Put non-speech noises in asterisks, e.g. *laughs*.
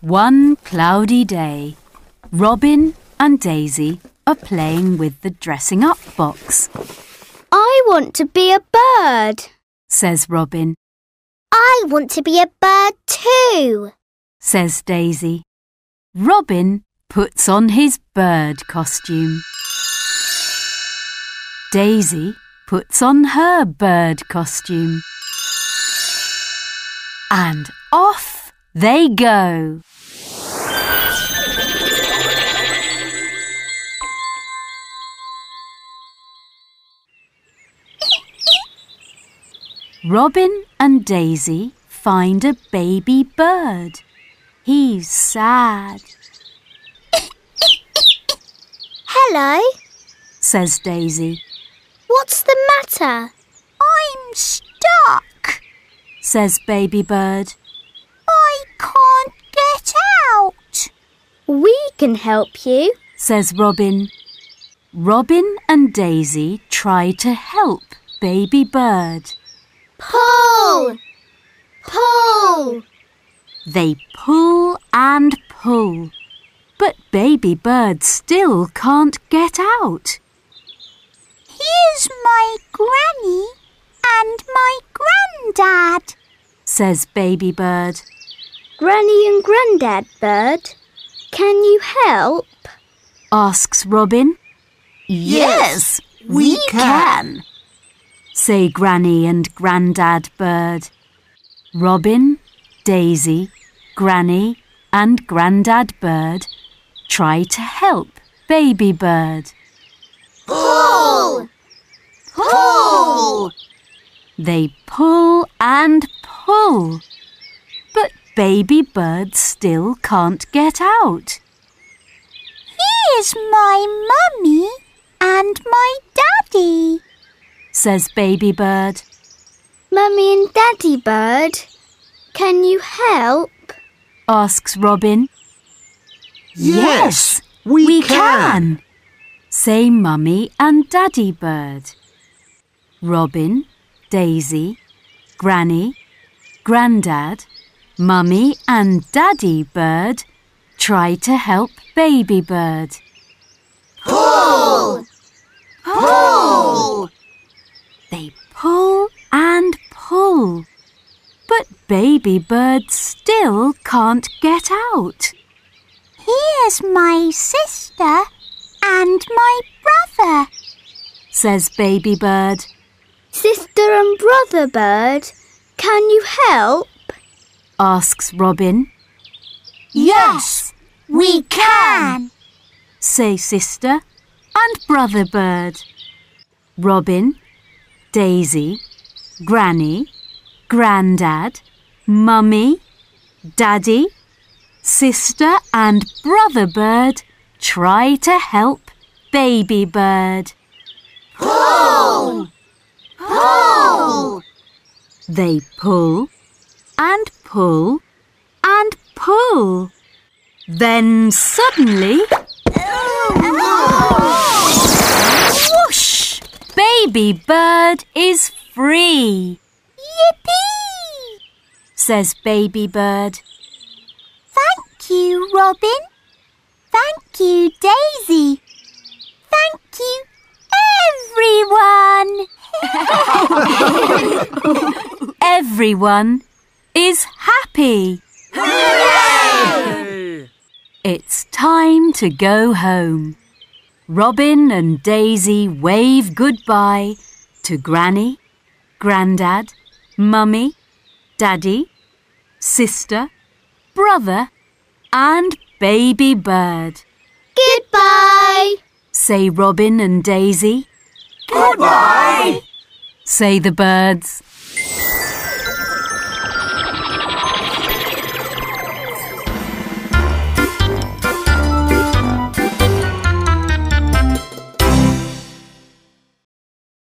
One cloudy day, Robin and Daisy are playing with the dressing up box, I want to be a bird. says Robin, I want to be a bird too. says Daisy. Robin puts on his bird costume. Daisy puts on her bird costume. And off they go. Robin and Daisy find a baby bird. He's sad, Hello. says Daisy, What's the matter? I'm stuck. says baby bird. I can't get out. We can help you. says Robin. Robin and Daisy try to help baby bird. Pull. Pull. They pull and pull, but baby bird still can't get out. Here's my granny and my granddad. says baby bird. Granny and granddad bird, can you help? asks Robin. Yes, we can. Say Granny and Grandad Bird. Robin, Daisy, Granny, and Grandad Bird try to help Baby Bird. Pull. Pull! They pull and pull, but Baby Bird still can't get out. Here's my mummy and my daddy. Says Baby Bird. Mummy and daddy bird, can you help? asks Robin. Yes, we, can. say Mummy and Daddy Bird. Robin, Daisy, Granny, Grandad, Mummy and Daddy Bird try to help Baby Bird. Pull! Pull! Pull and pull, but Baby Bird still can't get out. Here's my sister and my brother. says Baby Bird. Sister and brother bird, can you help? asks Robin. Yes, we can. say sister and brother bird. Robin, Daisy, Granny, Grandad, Mummy, Daddy, sister and brother bird try to help baby bird. Pull! Pull! They pull and pull and pull. Then suddenly, whoosh! Baby bird is free, Yippee! says baby bird. Thank you, Robin. Thank you, Daisy. Thank you, everyone. *laughs* Everyone is happy. Hooray! It's time to go home. Robin and Daisy wave goodbye to Granny, Grandad, Mummy, Daddy, sister, brother, and baby bird. Goodbye. Say Robin and Daisy. Goodbye! Say the birds.